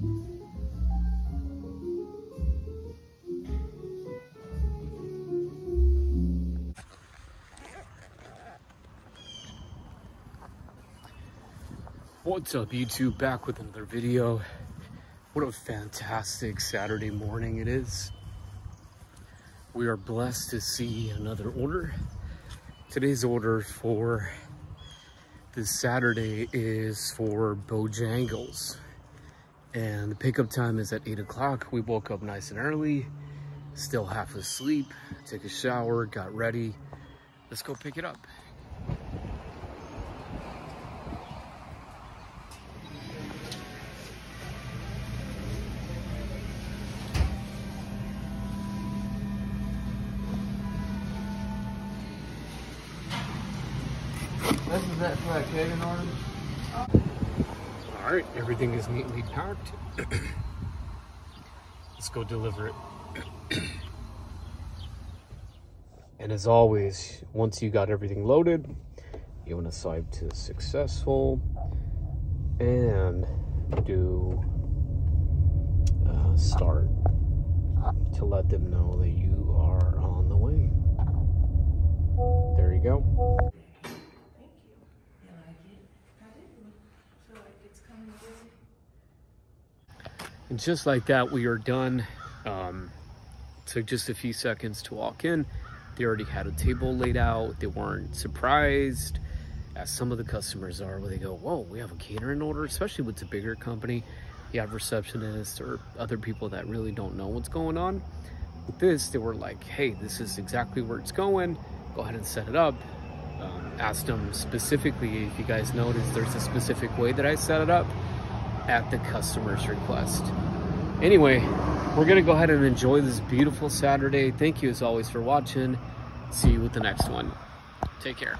What's up YouTube? Back with another video. What a fantastic Saturday morning it is. We are blessed to see another order. Today's order for this Saturday is for Bojangles. And the pickup time is at 8 o'clock. We woke up nice and early, still half asleep, took a shower, got ready. Let's go pick it up. This is that for that keg in order? Everything is neatly packed. Let's go deliver it. and as always, once you got everything loaded, you want to swipe to successful and do uh, start to let them know that you And just like that, we are done. Um, took just a few seconds to walk in. They already had a table laid out. They weren't surprised, as some of the customers are, where they go, whoa, we have a catering order, especially with a bigger company. You have receptionists or other people that really don't know what's going on. With this, they were like, hey, this is exactly where it's going. Go ahead and set it up. Um, asked them specifically, if you guys noticed, there's a specific way that I set it up at the customer's request. Anyway, we're gonna go ahead and enjoy this beautiful Saturday. Thank you as always for watching. See you with the next one. Take care.